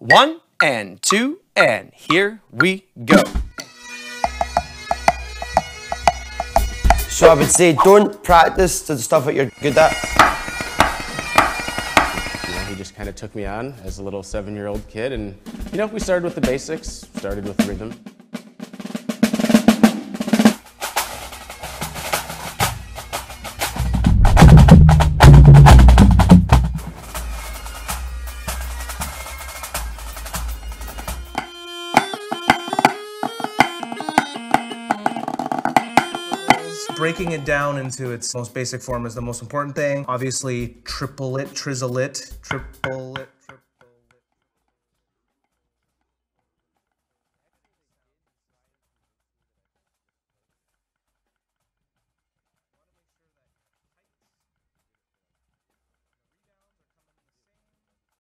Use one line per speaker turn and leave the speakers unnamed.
One and two, and here we go.
So I would say don't practice the stuff that you're good at.
You know, he just kind of took me on as a little seven-year-old kid, and you know, we started with the basics, started with rhythm.
Breaking it down into its most basic form is the most important thing. Obviously, triple it, trizzle it, triple